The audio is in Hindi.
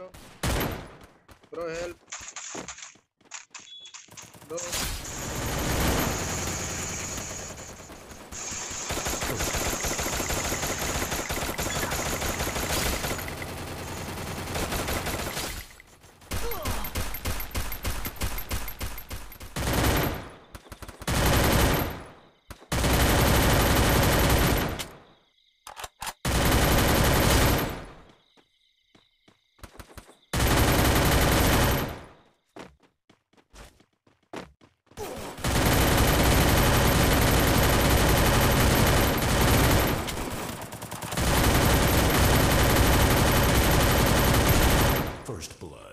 bro. Bro, help. Bro. first blood.